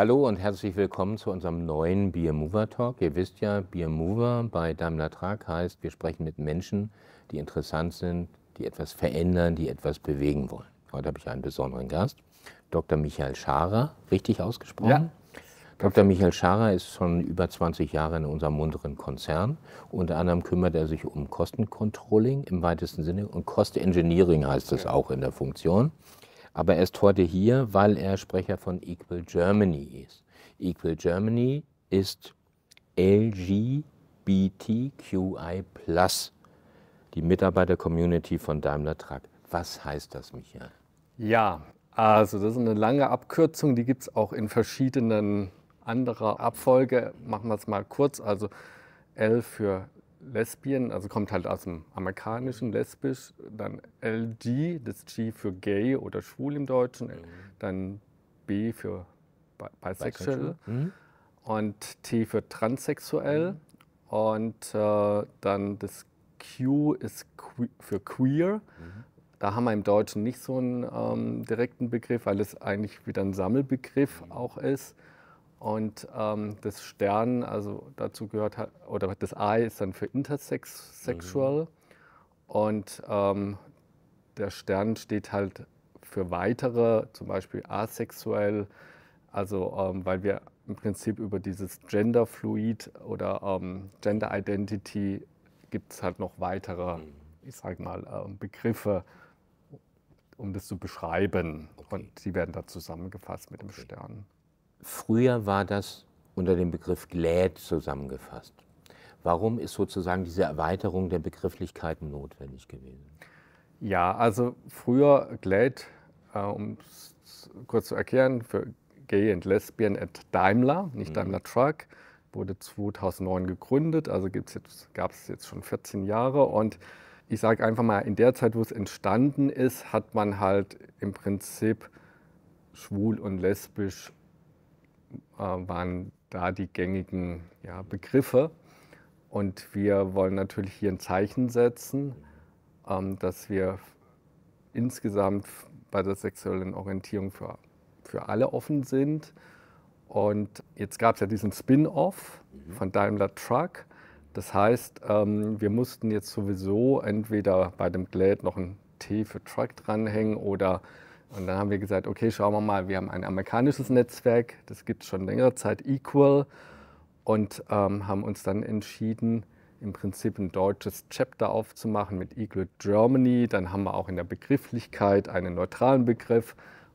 Hallo und herzlich willkommen zu unserem neuen Beer Mover Talk. Ihr wisst ja, Beer Mover bei Daimler Truck heißt, wir sprechen mit Menschen, die interessant sind, die etwas verändern, die etwas bewegen wollen. Heute habe ich einen besonderen Gast, Dr. Michael Scharer, richtig ausgesprochen? Ja. Dr. Michael Scharer ist schon über 20 Jahre in unserem munteren Konzern. Unter anderem kümmert er sich um Kostencontrolling im weitesten Sinne und Cost Engineering heißt es auch in der Funktion. Aber er ist heute hier, weil er Sprecher von Equal Germany ist. Equal Germany ist LGBTQI+, die Mitarbeiter-Community von Daimler Truck. Was heißt das, Michael? Ja, also das ist eine lange Abkürzung, die gibt es auch in verschiedenen anderer Abfolge. Machen wir es mal kurz. Also L für Lesbien, also kommt halt aus dem amerikanischen lesbisch, dann LG, das G für gay oder schwul im Deutschen, mhm. dann B für bisexual mhm. und T für transsexuell mhm. und äh, dann das Q ist que für queer. Mhm. Da haben wir im Deutschen nicht so einen ähm, direkten Begriff, weil es eigentlich wieder ein Sammelbegriff mhm. auch ist. Und ähm, das Stern, also dazu gehört, oder das I ist dann für intersexual. Mhm. Und ähm, der Stern steht halt für weitere, zum Beispiel asexuell. Also, ähm, weil wir im Prinzip über dieses Genderfluid oder ähm, Gender Identity gibt es halt noch weitere, mhm. ich sag mal, äh, Begriffe, um das zu beschreiben. Okay. Und die werden da zusammengefasst mit dem okay. Stern. Früher war das unter dem Begriff GLAD zusammengefasst. Warum ist sozusagen diese Erweiterung der Begrifflichkeiten notwendig gewesen? Ja, also früher GLAD, äh, um es kurz zu erklären, für Gay and Lesbian at Daimler, nicht mhm. Daimler Truck, wurde 2009 gegründet, also gab es jetzt schon 14 Jahre und ich sage einfach mal, in der Zeit, wo es entstanden ist, hat man halt im Prinzip schwul und lesbisch waren da die gängigen ja, Begriffe. Und wir wollen natürlich hier ein Zeichen setzen, ähm, dass wir insgesamt bei der sexuellen Orientierung für, für alle offen sind. Und jetzt gab es ja diesen Spin-off mhm. von Daimler Truck. Das heißt, ähm, wir mussten jetzt sowieso entweder bei dem Glad noch ein T für Truck dranhängen oder und dann haben wir gesagt, okay, schauen wir mal, wir haben ein amerikanisches Netzwerk, das gibt es schon längere Zeit, Equal, und ähm, haben uns dann entschieden, im Prinzip ein deutsches Chapter aufzumachen mit Equal Germany. Dann haben wir auch in der Begrifflichkeit einen neutralen Begriff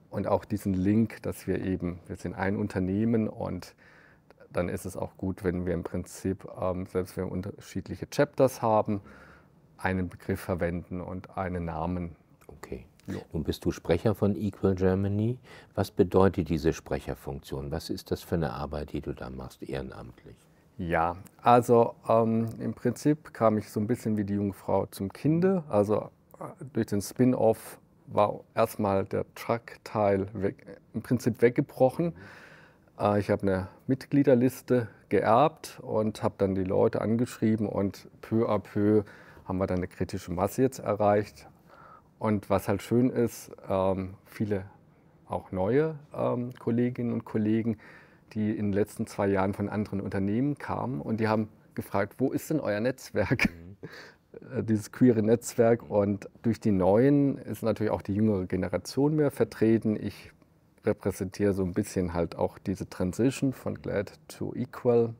und auch diesen Link, dass wir eben, wir sind ein Unternehmen und dann ist es auch gut, wenn wir im Prinzip, ähm, selbst wenn wir unterschiedliche Chapters haben, einen Begriff verwenden und einen Namen. Okay. Jo. Nun bist du Sprecher von Equal Germany. Was bedeutet diese Sprecherfunktion? Was ist das für eine Arbeit, die du da machst, ehrenamtlich? Ja, also ähm, im Prinzip kam ich so ein bisschen wie die Jungfrau zum Kinde. Also äh, durch den Spin-off war erstmal der Truck-Teil im Prinzip weggebrochen. Äh, ich habe eine Mitgliederliste geerbt und habe dann die Leute angeschrieben und peu à peu haben wir dann eine kritische Masse jetzt erreicht. Und was halt schön ist, ähm, viele auch neue ähm, Kolleginnen und Kollegen, die in den letzten zwei Jahren von anderen Unternehmen kamen und die haben gefragt, wo ist denn euer Netzwerk? Mhm. Dieses queere Netzwerk. Und durch die Neuen ist natürlich auch die jüngere Generation mehr vertreten. Ich repräsentiere so ein bisschen halt auch diese Transition von Glad to Equal.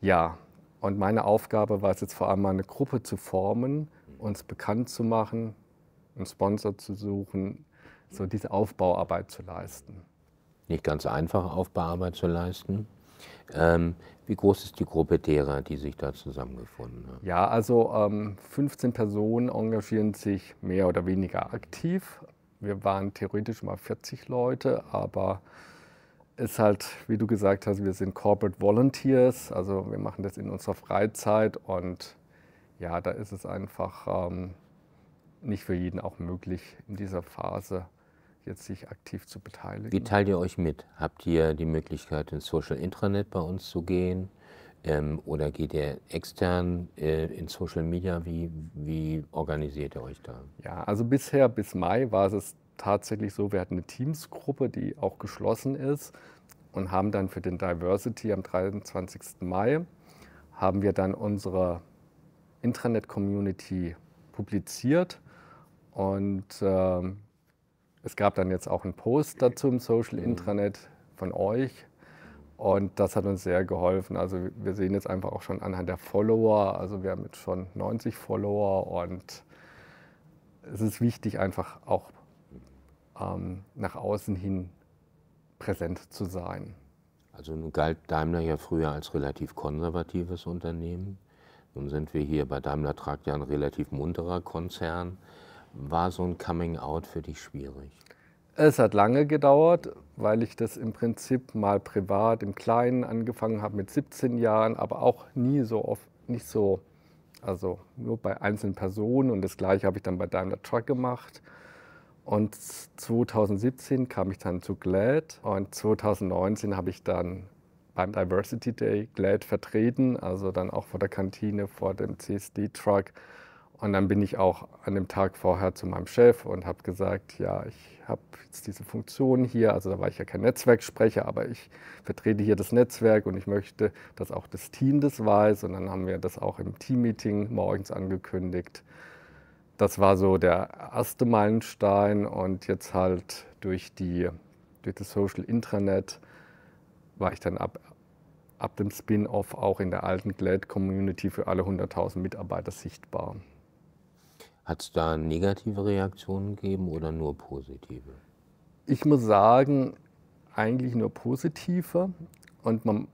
Ja, und meine Aufgabe war es jetzt vor allem mal eine Gruppe zu formen, uns bekannt zu machen, einen Sponsor zu suchen, so diese Aufbauarbeit zu leisten. Nicht ganz einfach, Aufbauarbeit zu leisten. Ähm, wie groß ist die Gruppe derer, die sich da zusammengefunden haben? Ja, also ähm, 15 Personen engagieren sich mehr oder weniger aktiv. Wir waren theoretisch mal 40 Leute, aber es ist halt, wie du gesagt hast, wir sind Corporate Volunteers, also wir machen das in unserer Freizeit und ja, da ist es einfach ähm, nicht für jeden auch möglich, in dieser Phase jetzt sich aktiv zu beteiligen. Wie teilt ihr euch mit? Habt ihr die Möglichkeit, ins Social Intranet bei uns zu gehen? Ähm, oder geht ihr extern äh, in Social Media? Wie, wie organisiert ihr euch da? Ja, also bisher, bis Mai war es tatsächlich so, wir hatten eine Teamsgruppe, die auch geschlossen ist. und haben dann für den Diversity am 23. Mai haben wir dann unsere Intranet-Community publiziert und ähm, es gab dann jetzt auch einen Post dazu im Social mhm. Intranet von euch und das hat uns sehr geholfen. Also wir sehen jetzt einfach auch schon anhand der Follower, also wir haben jetzt schon 90 Follower und es ist wichtig einfach auch ähm, nach außen hin präsent zu sein. Also nun galt Daimler ja früher als relativ konservatives Unternehmen. Nun sind wir hier bei Daimler Truck ja ein relativ munterer Konzern. War so ein Coming Out für dich schwierig? Es hat lange gedauert, weil ich das im Prinzip mal privat im Kleinen angefangen habe mit 17 Jahren, aber auch nie so oft, nicht so, also nur bei einzelnen Personen und das gleiche habe ich dann bei Daimler Truck gemacht. Und 2017 kam ich dann zu GLAD und 2019 habe ich dann beim Diversity Day GLAD vertreten, also dann auch vor der Kantine, vor dem CSD-Truck. Und dann bin ich auch an dem Tag vorher zu meinem Chef und habe gesagt, ja, ich habe jetzt diese Funktion hier, also da war ich ja kein Netzwerksprecher, aber ich vertrete hier das Netzwerk und ich möchte, dass auch das Team das weiß. Und dann haben wir das auch im Teammeeting morgens angekündigt das war so der erste Meilenstein und jetzt halt durch, die, durch das Social Intranet war ich dann ab, ab dem Spin-off auch in der alten GLAD-Community für alle 100.000 Mitarbeiter sichtbar. Hat es da negative Reaktionen gegeben oder nur positive? Ich muss sagen, eigentlich nur positive. Und man,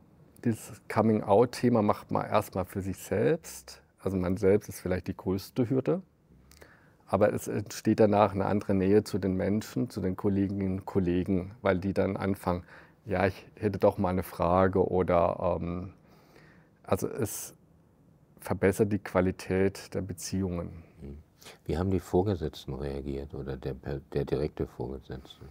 dieses Coming-out-Thema macht man erstmal für sich selbst. Also man selbst ist vielleicht die größte Hürde aber es entsteht danach eine andere Nähe zu den Menschen, zu den Kolleginnen und Kollegen, weil die dann anfangen, ja, ich hätte doch mal eine Frage oder ähm, also es verbessert die Qualität der Beziehungen. Hm. Wie haben die Vorgesetzten reagiert oder der, der direkte Vorgesetzte?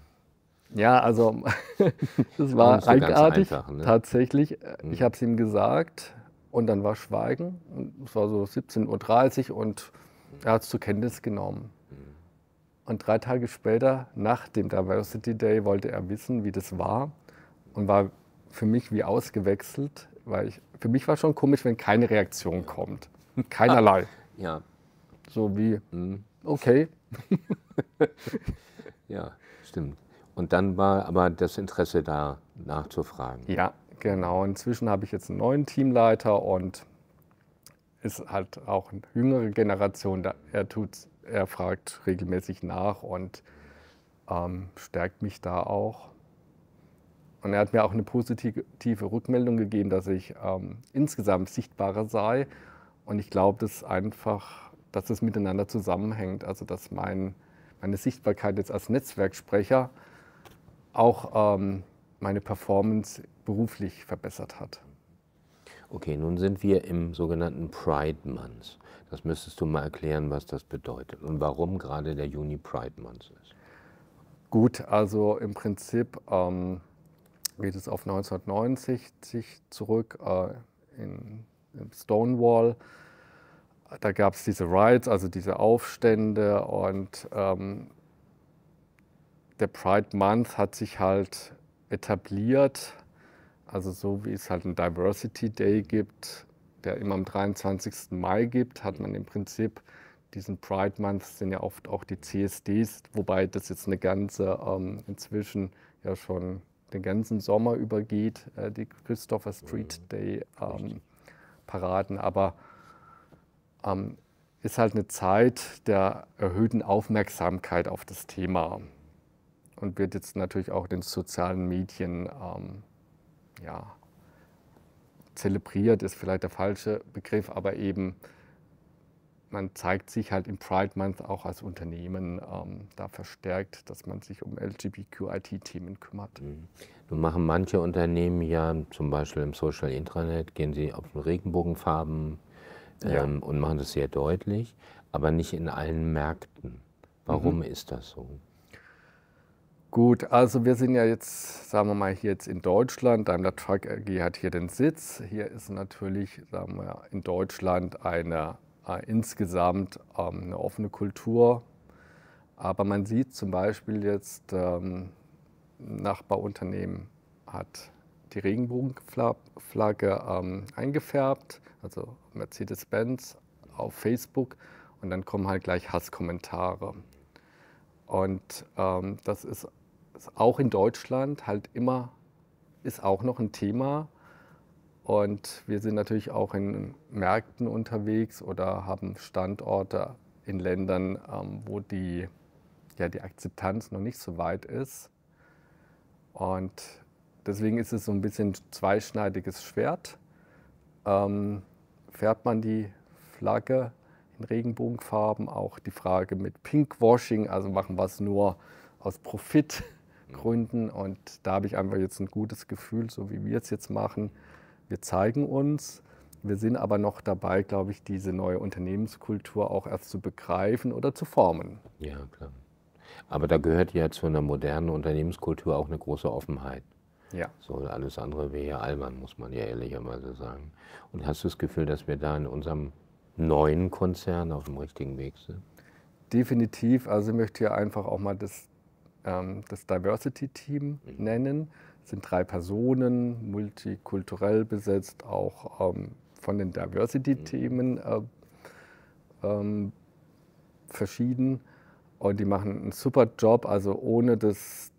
Ja, also das war so eigenartig. Einfach, ne? Tatsächlich, hm. ich habe es ihm gesagt und dann war Schweigen. Es war so 17.30 Uhr und er hat es zur Kenntnis genommen. Und drei Tage später, nach dem Diversity Day, wollte er wissen, wie das war und war für mich wie ausgewechselt, weil ich, für mich war schon komisch, wenn keine Reaktion kommt. Keinerlei. Ja. So wie, mhm. okay. ja, stimmt. Und dann war aber das Interesse da, nachzufragen. Ja, genau. Inzwischen habe ich jetzt einen neuen Teamleiter und ist halt auch eine jüngere Generation. Er, tut, er fragt regelmäßig nach und ähm, stärkt mich da auch. Und er hat mir auch eine positive Rückmeldung gegeben, dass ich ähm, insgesamt sichtbarer sei. Und ich glaube, dass einfach, dass es miteinander zusammenhängt. Also dass mein, meine Sichtbarkeit jetzt als Netzwerksprecher auch ähm, meine Performance beruflich verbessert hat. Okay, nun sind wir im sogenannten Pride Month. Das müsstest du mal erklären, was das bedeutet und warum gerade der Juni Pride Month ist. Gut, also im Prinzip ähm, geht es auf 1990 zurück äh, in, in Stonewall. Da gab es diese Riots, also diese Aufstände und ähm, der Pride Month hat sich halt etabliert also so wie es halt einen Diversity Day gibt, der immer am 23. Mai gibt, hat man im Prinzip diesen Pride Month, sind ja oft auch die CSDs, wobei das jetzt eine ganze, ähm, inzwischen ja schon den ganzen Sommer übergeht, äh, die Christopher Street mhm. Day ähm, Paraden. Aber ähm, ist halt eine Zeit der erhöhten Aufmerksamkeit auf das Thema und wird jetzt natürlich auch in den sozialen Medien ähm, ja, zelebriert ist vielleicht der falsche Begriff, aber eben man zeigt sich halt im Pride Month auch als Unternehmen ähm, da verstärkt, dass man sich um LGBTQIT-Themen kümmert. Mhm. Nun machen manche Unternehmen ja zum Beispiel im Social Intranet, gehen sie auf Regenbogenfarben ähm, ja. und machen das sehr deutlich, aber nicht in allen Märkten. Warum mhm. ist das so? Gut, also wir sind ja jetzt, sagen wir mal, hier jetzt in Deutschland. Daimler Truck AG hat hier den Sitz. Hier ist natürlich, sagen wir, in Deutschland eine äh, insgesamt ähm, eine offene Kultur. Aber man sieht zum Beispiel jetzt, ähm, Nachbarunternehmen hat die Regenbogenflagge ähm, eingefärbt, also Mercedes-Benz auf Facebook und dann kommen halt gleich Hasskommentare. Und ähm, das ist, ist auch in Deutschland halt immer, ist auch noch ein Thema. Und wir sind natürlich auch in Märkten unterwegs oder haben Standorte in Ländern, ähm, wo die, ja, die Akzeptanz noch nicht so weit ist. Und deswegen ist es so ein bisschen zweischneidiges Schwert. Ähm, fährt man die Flagge in Regenbogenfarben, auch die Frage mit Pinkwashing, also machen wir es nur aus Profitgründen. Und da habe ich einfach jetzt ein gutes Gefühl, so wie wir es jetzt machen. Wir zeigen uns, wir sind aber noch dabei, glaube ich, diese neue Unternehmenskultur auch erst zu begreifen oder zu formen. Ja, klar. Aber da gehört ja zu einer modernen Unternehmenskultur auch eine große Offenheit. Ja. So, alles andere wäre ja albern, muss man ja ehrlicherweise sagen. Und hast du das Gefühl, dass wir da in unserem neuen Konzern auf dem richtigen Weg sind? Definitiv. Also ich möchte hier einfach auch mal das, ähm, das Diversity-Team mhm. nennen. Es sind drei Personen, multikulturell besetzt, auch ähm, von den Diversity-Themen mhm. äh, ähm, verschieden. Und die machen einen super Job. Also ohne das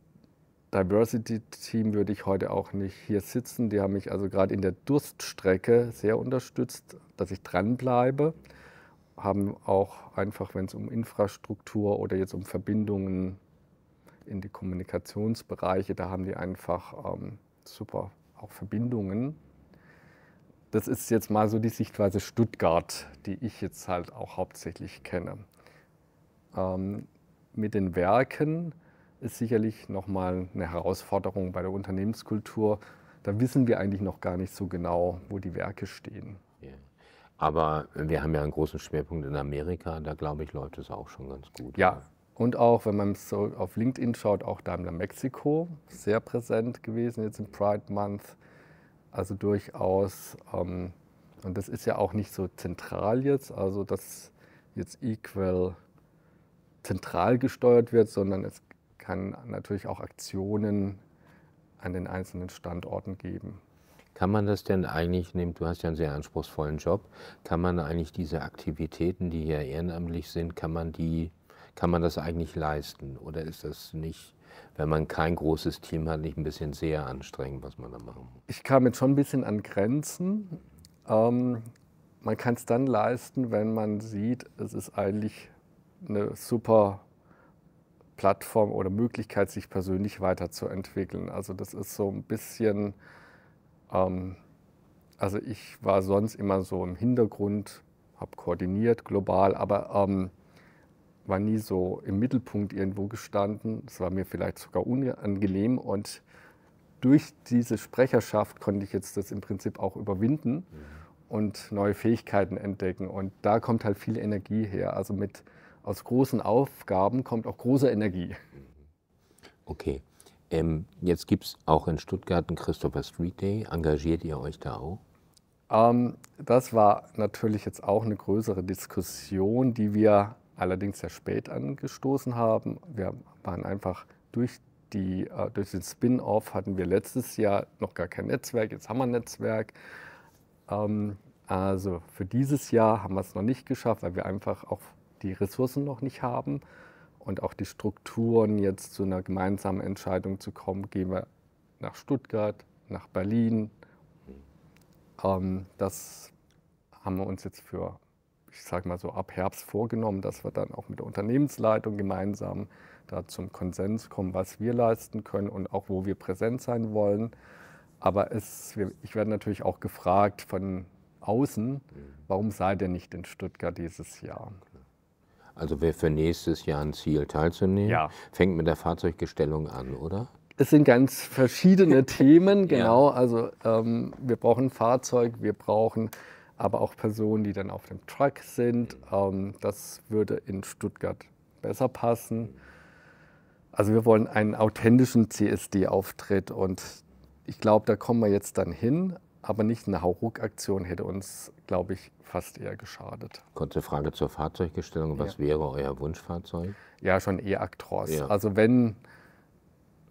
Diversity-Team würde ich heute auch nicht hier sitzen. Die haben mich also gerade in der Durststrecke sehr unterstützt, dass ich dranbleibe. Haben auch einfach, wenn es um Infrastruktur oder jetzt um Verbindungen in die Kommunikationsbereiche, da haben die einfach ähm, super auch Verbindungen. Das ist jetzt mal so die Sichtweise Stuttgart, die ich jetzt halt auch hauptsächlich kenne. Ähm, mit den Werken ist sicherlich nochmal eine Herausforderung bei der Unternehmenskultur. Da wissen wir eigentlich noch gar nicht so genau, wo die Werke stehen. Yeah. Aber wir haben ja einen großen Schwerpunkt in Amerika, da glaube ich, läuft es auch schon ganz gut. Ja, und auch, wenn man so auf LinkedIn schaut, auch Daimler Mexiko, sehr präsent gewesen jetzt im Pride Month. Also durchaus, ähm, und das ist ja auch nicht so zentral jetzt, also dass jetzt Equal zentral gesteuert wird, sondern es kann natürlich auch Aktionen an den einzelnen Standorten geben. Kann man das denn eigentlich, du hast ja einen sehr anspruchsvollen Job, kann man eigentlich diese Aktivitäten, die hier ehrenamtlich sind, kann man die, kann man das eigentlich leisten? Oder ist das nicht, wenn man kein großes Team hat, nicht ein bisschen sehr anstrengend, was man da machen muss? Ich kam jetzt schon ein bisschen an Grenzen. Ähm, man kann es dann leisten, wenn man sieht, es ist eigentlich eine super Plattform oder Möglichkeit, sich persönlich weiterzuentwickeln. Also das ist so ein bisschen, ähm, also ich war sonst immer so im Hintergrund, habe koordiniert global, aber ähm, war nie so im Mittelpunkt irgendwo gestanden. Es war mir vielleicht sogar unangenehm und durch diese Sprecherschaft konnte ich jetzt das im Prinzip auch überwinden mhm. und neue Fähigkeiten entdecken. Und da kommt halt viel Energie her. Also mit aus großen Aufgaben kommt auch große Energie. Okay. Ähm, jetzt gibt es auch in Stuttgart einen Christopher Street Day. Engagiert ihr euch da auch? Ähm, das war natürlich jetzt auch eine größere Diskussion, die wir allerdings sehr spät angestoßen haben. Wir waren einfach durch, die, äh, durch den Spin-off hatten wir letztes Jahr noch gar kein Netzwerk, jetzt haben wir ein Netzwerk. Ähm, also für dieses Jahr haben wir es noch nicht geschafft, weil wir einfach auch die Ressourcen noch nicht haben und auch die Strukturen, jetzt zu einer gemeinsamen Entscheidung zu kommen, gehen wir nach Stuttgart, nach Berlin. Ähm, das haben wir uns jetzt für, ich sage mal so, ab Herbst vorgenommen, dass wir dann auch mit der Unternehmensleitung gemeinsam da zum Konsens kommen, was wir leisten können und auch wo wir präsent sein wollen. Aber es, ich werde natürlich auch gefragt von außen, warum seid ihr nicht in Stuttgart dieses Jahr? Also wäre für nächstes Jahr ein Ziel teilzunehmen. Ja. Fängt mit der Fahrzeuggestellung an, oder? Es sind ganz verschiedene Themen, genau. Ja. Also ähm, wir brauchen ein Fahrzeug, wir brauchen aber auch Personen, die dann auf dem Truck sind. Ähm, das würde in Stuttgart besser passen. Also wir wollen einen authentischen CSD-Auftritt und ich glaube, da kommen wir jetzt dann hin aber nicht eine Hauruck-Aktion hätte uns, glaube ich, fast eher geschadet. Kurze Frage zur Fahrzeuggestellung. Was ja. wäre euer Wunschfahrzeug? Ja, schon E-Actros. Ja. Also wenn,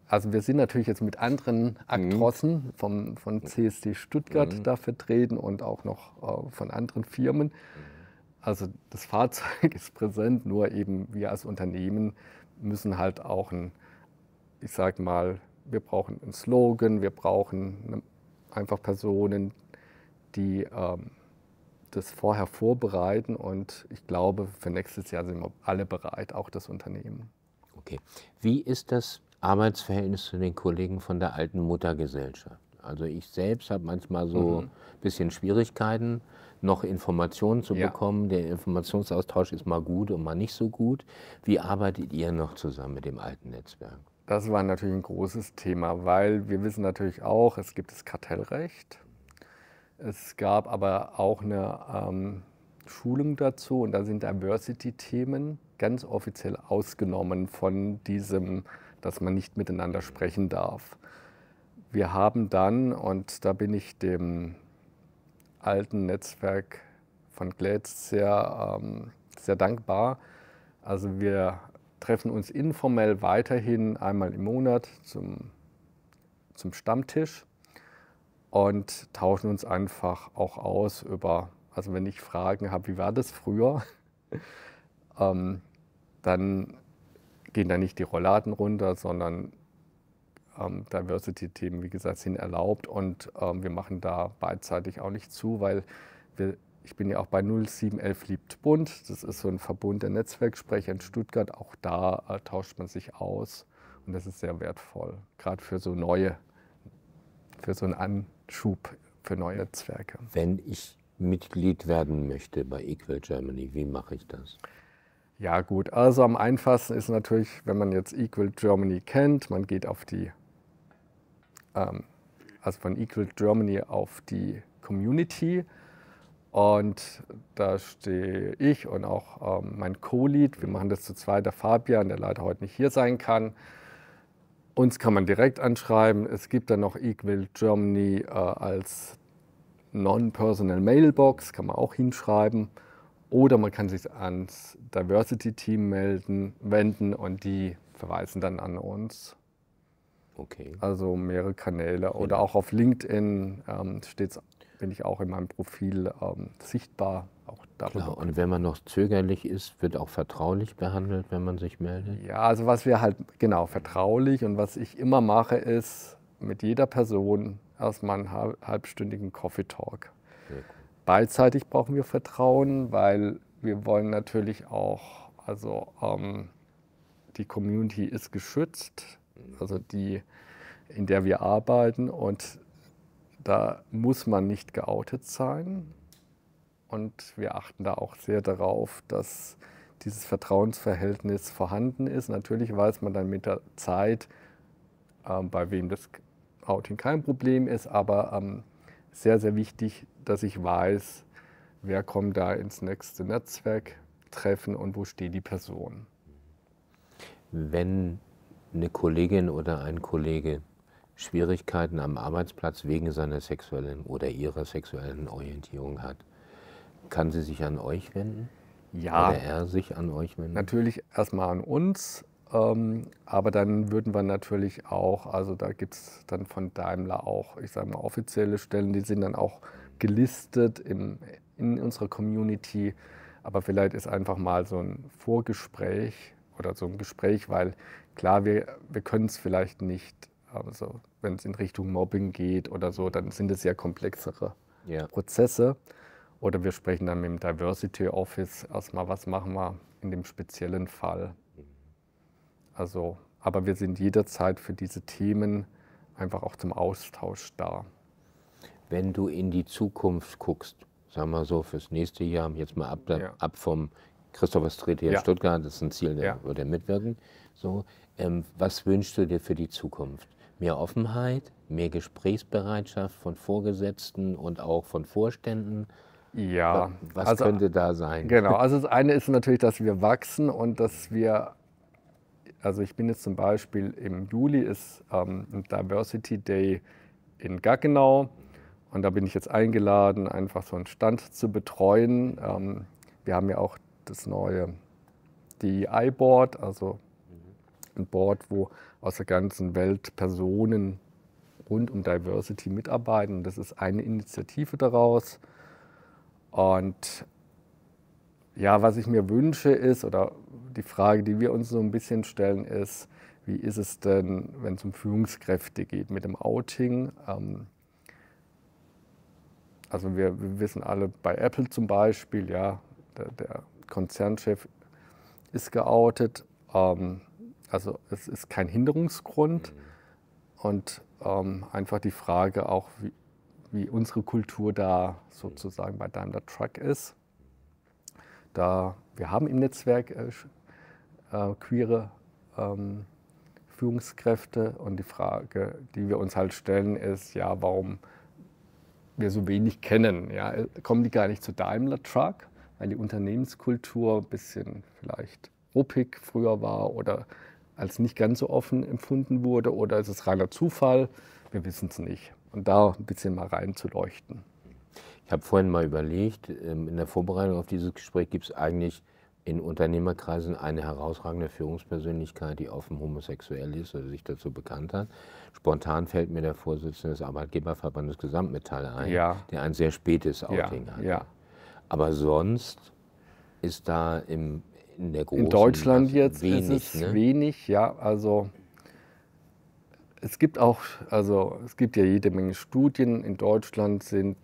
also wir sind natürlich jetzt mit anderen Aktrossen mhm. vom, von CSD Stuttgart mhm. da vertreten und auch noch äh, von anderen Firmen. Mhm. Also das Fahrzeug ist präsent, nur eben wir als Unternehmen müssen halt auch ein, ich sag mal, wir brauchen einen Slogan, wir brauchen einfach Personen, die ähm, das vorher vorbereiten und ich glaube, für nächstes Jahr sind wir alle bereit, auch das Unternehmen. Okay. Wie ist das Arbeitsverhältnis zu den Kollegen von der alten Muttergesellschaft? Also ich selbst habe manchmal so ein mhm. bisschen Schwierigkeiten, noch Informationen zu ja. bekommen. Der Informationsaustausch ist mal gut und mal nicht so gut. Wie arbeitet ihr noch zusammen mit dem alten Netzwerk? Das war natürlich ein großes Thema, weil wir wissen natürlich auch, es gibt das Kartellrecht. Es gab aber auch eine ähm, Schulung dazu und da sind Diversity-Themen ganz offiziell ausgenommen von diesem, dass man nicht miteinander sprechen darf. Wir haben dann, und da bin ich dem alten Netzwerk von Glätz sehr, ähm, sehr dankbar, also wir treffen uns informell weiterhin einmal im Monat zum, zum Stammtisch und tauschen uns einfach auch aus über, also wenn ich Fragen habe, wie war das früher, ähm, dann gehen da nicht die Rollladen runter, sondern ähm, Diversity-Themen, wie gesagt, sind erlaubt und ähm, wir machen da beidseitig auch nicht zu, weil wir, ich bin ja auch bei 0711 Liebt Bund, das ist so ein Verbund der Netzwerksprecher in Stuttgart, auch da äh, tauscht man sich aus. Und das ist sehr wertvoll, gerade für so neue, für so einen Anschub für neue Netzwerke. Wenn ich Mitglied werden möchte bei Equal Germany, wie mache ich das? Ja gut, also am einfachsten ist natürlich, wenn man jetzt Equal Germany kennt, man geht auf die, ähm, also von Equal Germany auf die Community und da stehe ich und auch ähm, mein Co-Lead, wir machen das zu zweit, der Fabian, der leider heute nicht hier sein kann. Uns kann man direkt anschreiben. Es gibt dann noch Equal Germany äh, als Non-Personal Mailbox, kann man auch hinschreiben. Oder man kann sich ans Diversity-Team melden, wenden und die verweisen dann an uns. Okay. Also mehrere Kanäle. Oder auch auf LinkedIn ähm, steht's, bin ich auch in meinem Profil ähm, sichtbar. Auch darüber. Klar. Und wenn man noch zögerlich ist, wird auch vertraulich behandelt, wenn man sich meldet? Ja, also was wir halt, genau, vertraulich. Und was ich immer mache, ist mit jeder Person erstmal einen halbstündigen Coffee Talk. Beidseitig brauchen wir Vertrauen, weil wir wollen natürlich auch, also ähm, die Community ist geschützt, also die, in der wir arbeiten und da muss man nicht geoutet sein. Und wir achten da auch sehr darauf, dass dieses Vertrauensverhältnis vorhanden ist. Natürlich weiß man dann mit der Zeit, äh, bei wem das Outing kein Problem ist, aber ähm, sehr, sehr wichtig, dass ich weiß, wer kommt da ins nächste Netzwerktreffen und wo steht die Person. Wenn eine Kollegin oder ein Kollege Schwierigkeiten am Arbeitsplatz wegen seiner sexuellen oder ihrer sexuellen Orientierung hat, kann sie sich an euch wenden? Ja. Oder er sich an euch wenden? Natürlich erstmal an uns, ähm, aber dann würden wir natürlich auch, also da gibt es dann von Daimler auch, ich sage mal, offizielle Stellen, die sind dann auch gelistet im, in unserer Community. Aber vielleicht ist einfach mal so ein Vorgespräch oder so ein Gespräch, weil klar, wir, wir können es vielleicht nicht, also wenn es in Richtung Mobbing geht oder so, dann sind es ja komplexere ja. Prozesse. Oder wir sprechen dann mit dem Diversity Office erstmal, was machen wir in dem speziellen Fall. Also, aber wir sind jederzeit für diese Themen einfach auch zum Austausch da. Wenn du in die Zukunft guckst, sagen wir so fürs nächste Jahr, jetzt mal ab, ja. ab vom Christopher Street hier ja. in Stuttgart, das ist ein Ziel, der, ja. der mitwirken. So, ähm, was wünschst du dir für die Zukunft? Mehr Offenheit, mehr Gesprächsbereitschaft von Vorgesetzten und auch von Vorständen? Ja. Was also, könnte da sein? Genau, also das eine ist natürlich, dass wir wachsen und dass wir also ich bin jetzt zum Beispiel im Juli ist ähm, ein Diversity Day in Gaggenau und da bin ich jetzt eingeladen, einfach so einen Stand zu betreuen. Ähm, wir haben ja auch das neue DEI-Board, also ein Board, wo aus der ganzen Welt Personen rund um Diversity mitarbeiten. Das ist eine Initiative daraus. Und ja, was ich mir wünsche ist, oder die Frage, die wir uns so ein bisschen stellen, ist, wie ist es denn, wenn es um Führungskräfte geht mit dem Outing? Ähm, also wir, wir, wissen alle bei Apple zum Beispiel, ja, der, der Konzernchef ist geoutet. Ähm, also es ist kein Hinderungsgrund. Mhm. Und ähm, einfach die Frage auch, wie, wie, unsere Kultur da sozusagen bei Daimler Truck ist. Da wir haben im Netzwerk äh, äh, queere ähm, Führungskräfte und die Frage, die wir uns halt stellen, ist, ja, warum wir so wenig kennen. Ja, kommen die gar nicht zu Daimler Truck, weil die Unternehmenskultur ein bisschen vielleicht ruppig früher war oder als nicht ganz so offen empfunden wurde oder ist es reiner Zufall? Wir wissen es nicht. Und da ein bisschen mal reinzuleuchten. Ich habe vorhin mal überlegt, ähm, in der Vorbereitung auf dieses Gespräch gibt es eigentlich in Unternehmerkreisen eine herausragende Führungspersönlichkeit, die offen homosexuell ist oder sich dazu bekannt hat. Spontan fällt mir der Vorsitzende des Arbeitgeberverbandes Gesamtmetall ein, ja. der ein sehr spätes Outing ja, hat. Ja. Aber sonst ist da im, in der großen In Deutschland jetzt wenig, ist es ne? wenig, ja. Also es gibt auch, also es gibt ja jede Menge Studien. In Deutschland sind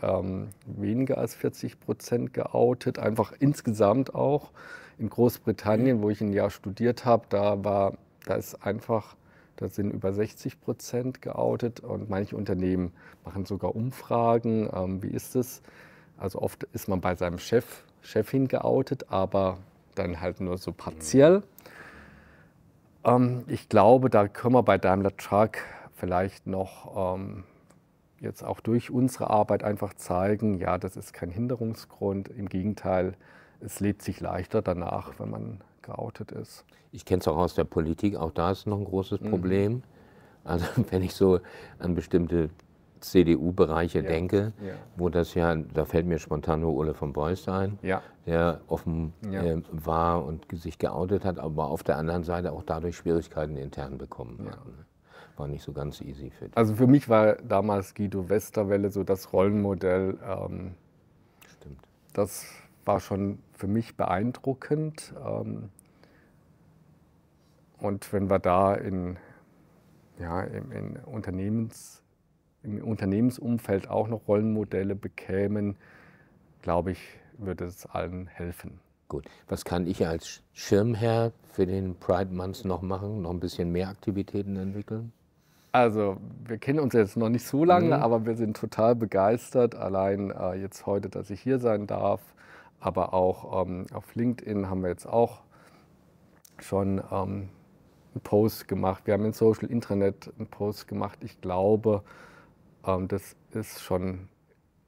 ähm, weniger als 40 Prozent geoutet, einfach insgesamt auch. In Großbritannien, wo ich ein Jahr studiert habe, da war, da ist einfach, da sind über 60 Prozent geoutet und manche Unternehmen machen sogar Umfragen. Ähm, wie ist es? Also oft ist man bei seinem Chef, Chefin geoutet, aber dann halt nur so partiell. Ähm, ich glaube, da können wir bei Daimler Truck vielleicht noch ähm, jetzt auch durch unsere Arbeit einfach zeigen, ja, das ist kein Hinderungsgrund. Im Gegenteil, es lebt sich leichter danach, wenn man geoutet ist. Ich kenne es auch aus der Politik, auch da ist noch ein großes mhm. Problem. Also wenn ich so an bestimmte CDU-Bereiche ja. denke, ja. wo das ja, da fällt mir spontan nur Ole von Beuys ein, ja. der offen äh, war und sich geoutet hat, aber auf der anderen Seite auch dadurch Schwierigkeiten intern bekommen hat. Ne? war nicht so ganz easy für dich. Also für mich war damals Guido Westerwelle so das Rollenmodell. Ähm, Stimmt. Das war schon für mich beeindruckend. Ähm, und wenn wir da in, ja, im, in Unternehmens, im Unternehmensumfeld auch noch Rollenmodelle bekämen, glaube ich, würde es allen helfen. Gut. Was kann ich als Schirmherr für den Pride Month noch machen? Noch ein bisschen mehr Aktivitäten entwickeln? Also, wir kennen uns jetzt noch nicht so lange, mhm. aber wir sind total begeistert. Allein äh, jetzt heute, dass ich hier sein darf. Aber auch ähm, auf LinkedIn haben wir jetzt auch schon ähm, einen Post gemacht. Wir haben in Social Intranet einen Post gemacht. Ich glaube, das ist schon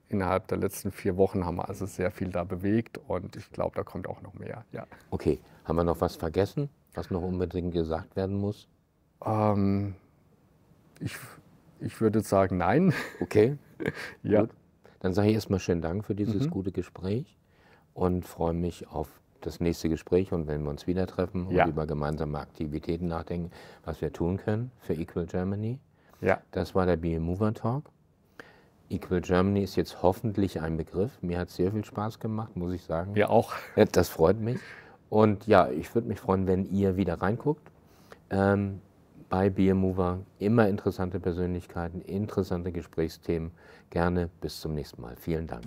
innerhalb der letzten vier Wochen haben wir also sehr viel da bewegt und ich glaube, da kommt auch noch mehr. Ja. Okay, haben wir noch was vergessen, was noch unbedingt gesagt werden muss? Ähm, ich, ich würde sagen, nein. Okay. ja. Gut. Dann sage ich erstmal schönen Dank für dieses mhm. gute Gespräch und freue mich auf das nächste Gespräch und wenn wir uns wieder treffen ja. und über gemeinsame Aktivitäten nachdenken, was wir tun können für Equal Germany. Ja. Das war der Be Mover Talk. Equal Germany ist jetzt hoffentlich ein Begriff. Mir hat es sehr viel Spaß gemacht, muss ich sagen. Mir auch. Das freut mich. Und ja, ich würde mich freuen, wenn ihr wieder reinguckt. Ähm, bei Beer Mover. Immer interessante Persönlichkeiten, interessante Gesprächsthemen. Gerne bis zum nächsten Mal. Vielen Dank.